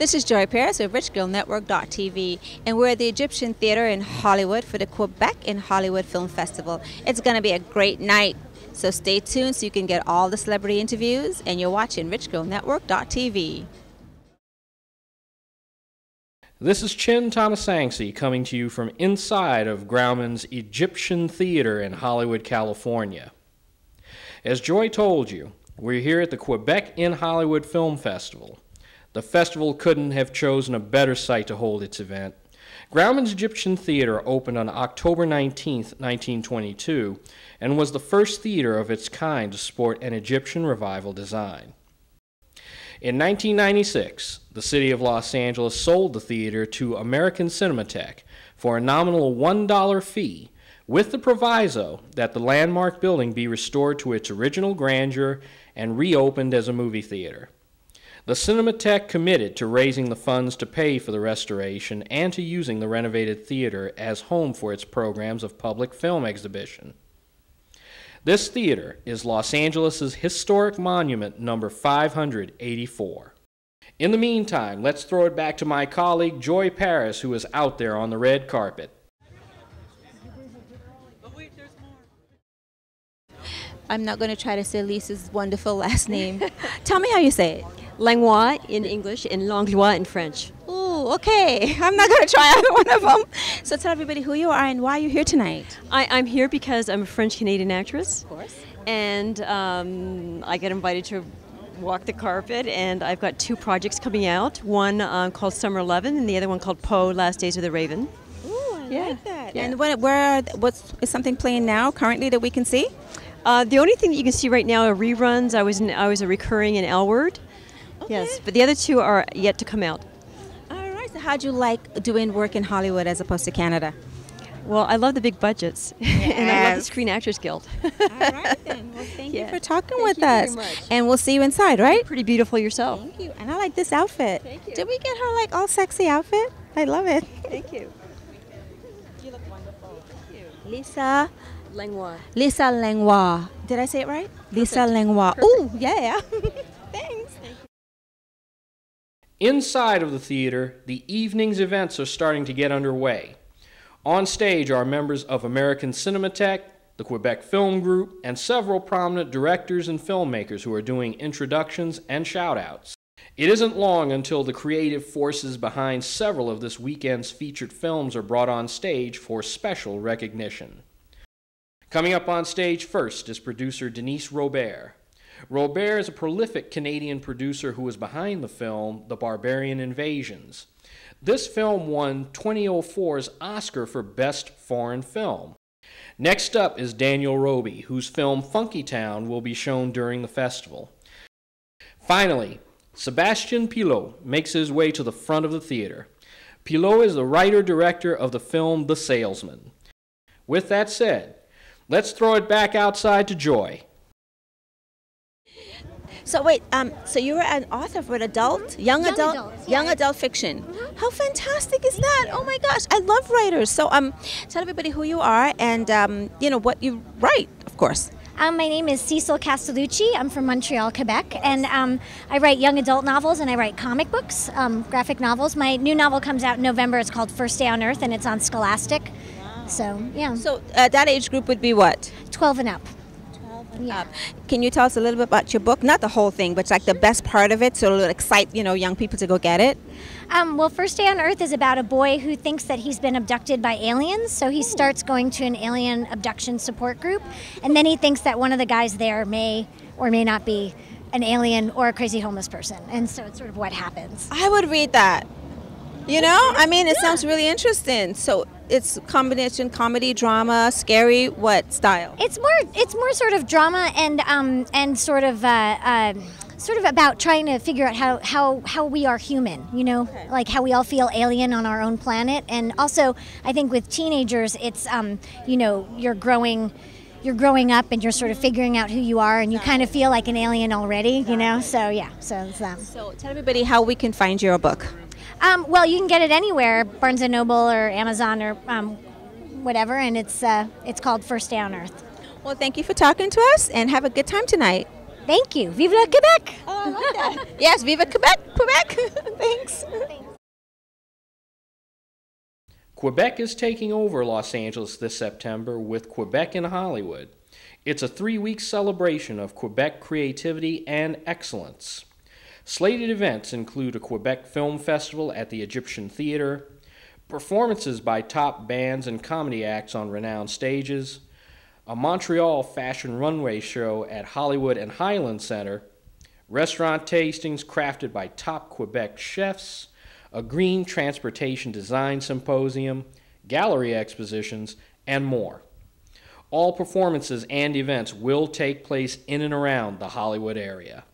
This is Joy Parris with RichGirlNetwork.tv, and we're at the Egyptian Theater in Hollywood for the Quebec in Hollywood Film Festival. It's going to be a great night, so stay tuned so you can get all the celebrity interviews, and you're watching RichGirlNetwork.tv. This is Chin Thammasaengsri coming to you from inside of Grauman's Egyptian Theater in Hollywood, California. As Joy told you, we're here at the Quebec in Hollywood Film Festival. The festival couldn't have chosen a better site to hold its event. Grauman's Egyptian Theater opened on October 19, 1922, and was the first theater of its kind to sport an Egyptian revival design. In 1996, the city of Los Angeles sold the theater to American Cinematheque for a nominal $1 fee, with the proviso that the landmark building be restored to its original grandeur and reopened as a movie theater. The Cinematheque committed to raising the funds to pay for the restoration and to using the renovated theater as home for its programs of public film exhibition. This theater is Los Angeles' historic monument number 584. In the meantime, let's throw it back to my colleague Joy Parris, who is out there on the red carpet. I'm not going to try to say Lisa's wonderful last name. Tell me how you say it. Langlois in English and Langlois in French. Ooh, okay. I'm not going to try either one of them. So tell everybody who you are and why you're here tonight. I, am here because I'm a French Canadian actress. Of course. And um, I get invited to walk the carpet, and I've got two projects coming out one uh, called Summer 11 and the other one called Poe Last Days of the Raven. Ooh, I yeah. like that. Yeah. And what, where, what's, is something playing now currently that we can see? Uh, the only thing that you can see right now are reruns. I was in, I was a recurring in L Word. Okay. Yes, but the other two are yet to come out. All right. So how'd you like doing work in Hollywood as opposed to Canada? Well, I love the big budgets, yes. and I love the Screen Actors Guild. All right then. Well, thank yeah. you for talking thank with us. And we'll see you inside, right? You're pretty beautiful yourself. Thank you. And I like this outfit. Thank you. Did we get her like all sexy outfit? I love it. Thank you. You look wonderful. Thank you. Lisa Langlois. Lisa Langlois. Did I say it right? Perfect. Lisa Langlois. Oh, yeah. Thanks. Inside of the theater, the evening's events are starting to get underway. On stage are members of American Cinematheque, the Quebec Film Group, and several prominent directors and filmmakers who are doing introductions and shout-outs. It isn't long until the creative forces behind several of this weekend's featured films are brought on stage for special recognition. Coming up on stage first is producer Denise Robert. Robert is a prolific Canadian producer who was behind the film The Barbarian Invasions. This film won 2004's Oscar for Best Foreign Film. Next up is Daniel Roby, whose film Funkytown will be shown during the festival. Finally, Sebastien Pilote makes his way to the front of the theater. Pilote is the writer director of the film The Salesman. With that said, Let's throw it back outside to Joy. So wait, um, so you were an author for an adult, young, young adult, adults, young yeah. adult fiction. Mm-hmm. How fantastic is that? Oh my gosh, I love writers. So um, tell everybody who you are and um, you know what you write, of course. Um, my name is Cecil Castellucci. I'm from Montreal, Quebec, and um, I write young adult novels and I write comic books, um, graphic novels. My new novel comes out in November. It's called First Day on Earth, and it's on Scholastic. So, yeah. So uh, that age group would be what? 12 and up. 12 and yeah. up. Can you tell us a little bit about your book? Not the whole thing, but like the best part of it so it'll excite, you know, young people to go get it? Um, well, First Day on Earth is about a boy who thinks that he's been abducted by aliens. So he starts going to an alien abduction support group. And then he thinks that one of the guys there may or may not be an alien or a crazy homeless person. And so it's sort of what happens. I would read that. You know, I mean, it yeah. sounds really interesting. So it's combination comedy, drama, scary. What style? It's more. It's more sort of drama and um, and sort of. Uh, uh, sort of about trying to figure out how, how, how we are human, you know, okay. like how we all feel alien on our own planet. And also, I think with teenagers, it's, um, you know, you're growing, you're growing up and you're sort of figuring out who you are and you kind of feel like an alien already, you know? So, yeah, so it's that. So, tell everybody how we can find your book. Um, well, you can get it anywhere, Barnes and Noble or Amazon or um, whatever, and it's uh, it's called First Day on Earth. Well, thank you for talking to us, and have a good time tonight. Thank you. Vive le Quebec! Oh, I like that. yes, Viva Quebec, Quebec. Thanks. Quebec is taking over Los Angeles this September with Quebec in Hollywood. It's a three week celebration of Quebec creativity and excellence. Slated events include a Quebec Film Festival at the Egyptian Theater, performances by top bands and comedy acts on renowned stages, a Montreal fashion runway show at Hollywood and Highland Center, restaurant tastings crafted by top Quebec chefs, a green transportation design symposium, gallery expositions, and more. All performances and events will take place in and around the Hollywood area.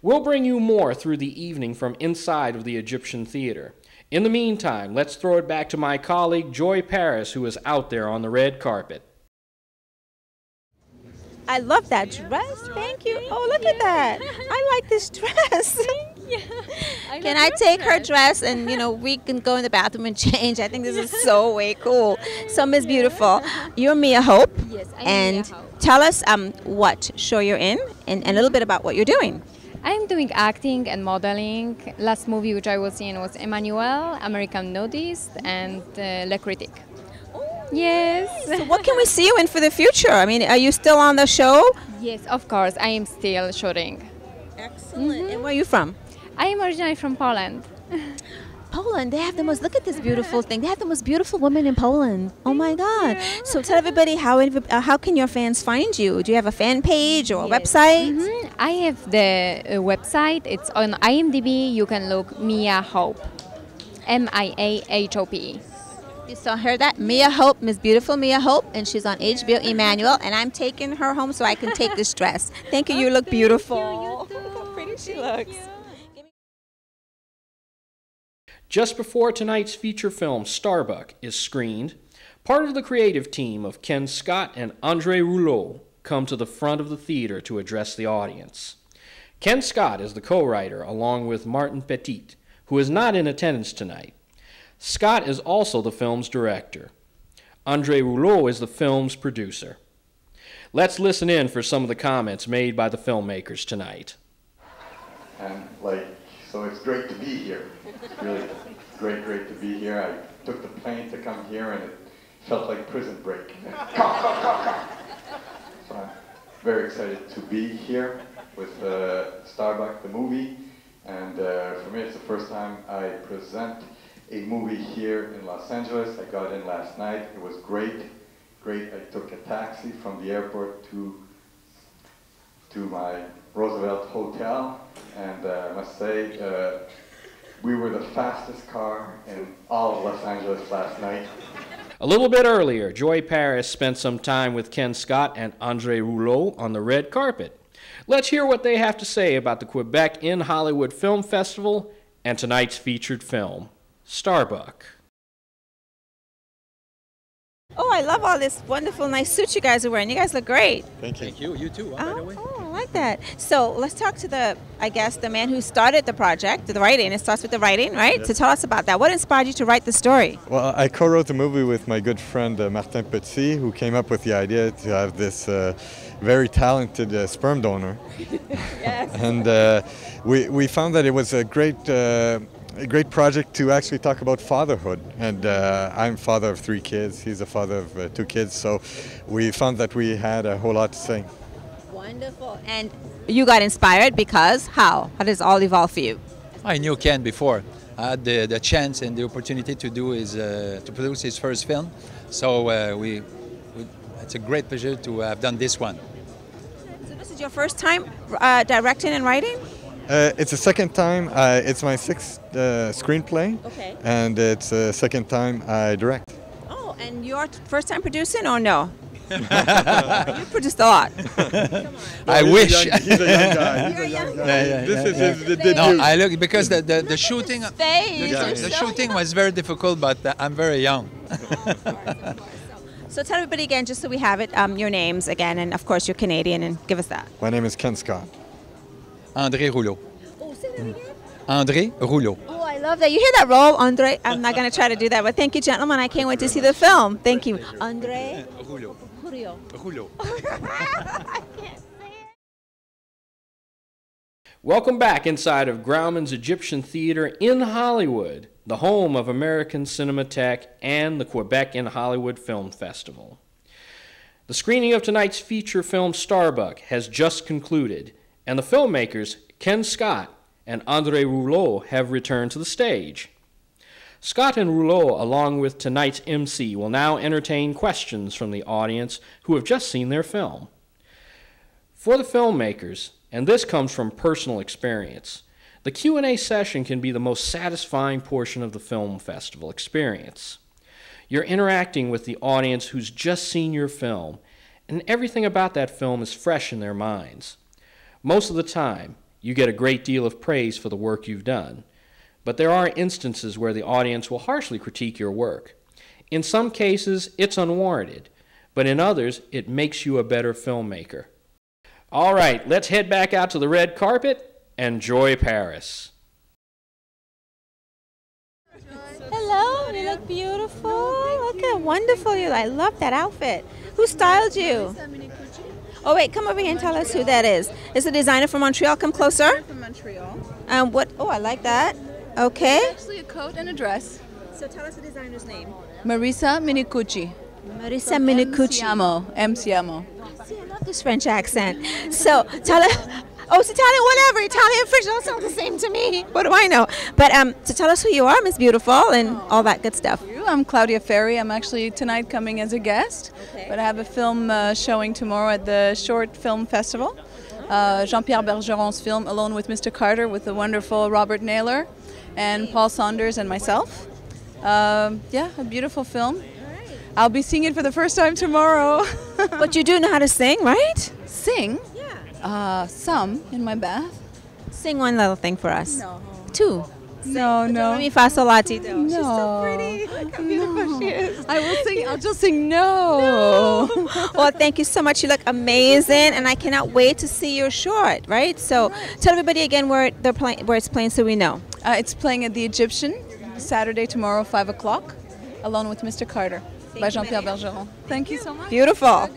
We'll bring you more through the evening from inside of the Egyptian Theater. In the meantime, let's throw it back to my colleague Joy Parris, who is out there on the red carpet. I love that dress. Thank you. Oh, look at that. I like this dress. Can I take her dress and you know we can go in the bathroom and change? I think this is so way cool. So Miss Beautiful, you're Mia Hope. Yes, I'm and Mia Hope. tell us um what show you're in and, and a little bit about what you're doing. I'm doing acting and modeling. Last movie which I was in was Emmanuel, American Nudist, and uh, Le Critique. Yes. So what can we see you in for the future? I mean, are you still on the show? Yes, of course. I am still shooting. Excellent. And where are you from? I am originally from Poland. Poland. They have the most. Look at this beautiful thing. They have the most beautiful women in Poland. Oh my God! So tell everybody how uh, how can your fans find you? Do you have a fan page or a Yes. website? Mhm. I have the uh, website. It's on IMDb. You can look Mia Hope. M I A H O P E. You saw her that Mia Hope, Miss Beautiful Mia Hope, and she's on HBO Emmanuel, and I'm taking her home so I can take this dress. Thank you. You look beautiful. Look how pretty she looks. Just before tonight's feature film, Starbuck, is screened, part of the creative team of Ken Scott and Andre Rouleau come to the front of the theater to address the audience. Ken Scott is the co writer, along with Martin Petit, who is not in attendance tonight. Scott is also the film's director. Andre Rouleau is the film's producer. Let's listen in for some of the comments made by the filmmakers tonight. And like, so it's great to be here. It's really great, great to be here. I took the plane to come here and it felt like prison break. so I'm very excited to be here with uh, Starbuck, the movie. And uh, for me, it's the first time I present a movie here in Los Angeles. I got in last night. It was great. Great. I took a taxi from the airport to to my Roosevelt Hotel, and uh, I must say, uh, we were the fastest car in all of Los Angeles last night. A little bit earlier, Joy Parris spent some time with Ken Scott and Andre Rouleau on the red carpet. Let's hear what they have to say about the Quebec in Hollywood Film Festival and tonight's featured film, Starbuck. Oh, I love all this wonderful, nice suits you guys are wearing. You guys look great. Thank you. Thank you. You too, huh, by the Oh, way. oh, I like that. So let's talk to the, I guess, the man who started the project, the writing. It starts with the writing, right? So tell us about that. What inspired you to write the story? Well, I co-wrote the movie with my good friend uh, Martin Petit, who came up with the idea to have this uh, very talented uh, sperm donor. Yes. and uh, we, we found that it was a great, uh, a great project to actually talk about fatherhood. And uh, I'm father of three kids. He's a father of uh, two kids. So we found that we had a whole lot to say. Wonderful. And you got inspired because how? How does all evolve for you? I knew Ken before. I had the, the chance and the opportunity to do his uh, to produce his first film. So uh, we, we, it's a great pleasure to have done this one. So this is your first time uh, directing and writing? Uh, it's the second time. Uh, it's my sixth uh, screenplay. Okay. And it's the second time I direct. Oh, and you're first time producing or no? you produced a lot. I wish. He's a young guy. You're a young Yeah, yeah, This yeah, is his debut. No, I look because the, the, the shooting the, Face. Yeah, the so shooting young. was very difficult, but uh, I'm very young. So tell everybody again, just so we have it, um, your names again, and of course you're Canadian, and give us that. My name is Ken Scott. André Rouleau. Oh, say that again. Mm. André Rouleau. Oh, I love that. You hear that roll, Andre? I'm not going to try to do that, but thank you, gentlemen. I can't wait to see the film. Thank you. Andre Rouleau. Julio. Rouleau. Welcome back inside of Grauman's Egyptian Theater in Hollywood, the home of American Cinematheque and the Quebec in Hollywood Film Festival. The screening of tonight's feature film Starbuck has just concluded, and the filmmakers, Ken Scott and Andre Rouleau, have returned to the stage. Scott and Rouleau, along with tonight's MC, will now entertain questions from the audience who have just seen their film. For the filmmakers, and this comes from personal experience, the Q&A session can be the most satisfying portion of the film festival experience. You're interacting with the audience who's just seen your film, and everything about that film is fresh in their minds. Most of the time, you get a great deal of praise for the work you've done, but there are instances where the audience will harshly critique your work. In some cases, it's unwarranted, but in others, it makes you a better filmmaker. All right, let's head back out to the red carpet and enjoy Paris. Hello, you look beautiful. Look how wonderful you I love that outfit. Who styled you? Oh wait, come over here and tell us who that is. It's a designer from Montreal. Come closer. From Montreal. Um, what? Oh, I like that. Okay. Actually, a coat and a dress. So tell us the designer's name. Marisa Minicucci. Marisa Minicucci. Siamo. M. Siamo. See, I love this French accent. So tell us. Oh, it's Italian, whatever. Italian, French, all sound the same to me. What do I know? But um, so tell us who you are, Miss Beautiful, and all that good stuff. I'm Claudia Ferri. I'm actually tonight coming as a guest, but I have a film uh, showing tomorrow at the Short Film Festival. Uh, Jean-Pierre Bergeron's film Alone with Mr. Carter with the wonderful Robert Naylor and Paul Saunders and myself. Um, yeah, a beautiful film. I'll be seeing it for the first time tomorrow. but you do know how to sing, right? Sing? Yeah. Uh, some in my bath. Sing one little thing for us. No. Two. No, no. Mi fa sol la ti do. No. She's so pretty. Look how beautiful she is. I will sing. I'll just sing no. well, thank you so much. You look amazing, and I cannot wait to see your short. Right. So, tell everybody again where they're playing, where it's playing, so we know. Uh, it's playing at the Egyptian Saturday tomorrow, five o'clock, along with Mr. Carter by Jean-Pierre Bergeron. Thank you so much. Beautiful.